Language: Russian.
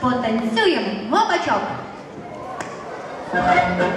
потанцюємо гопачок. Thank you.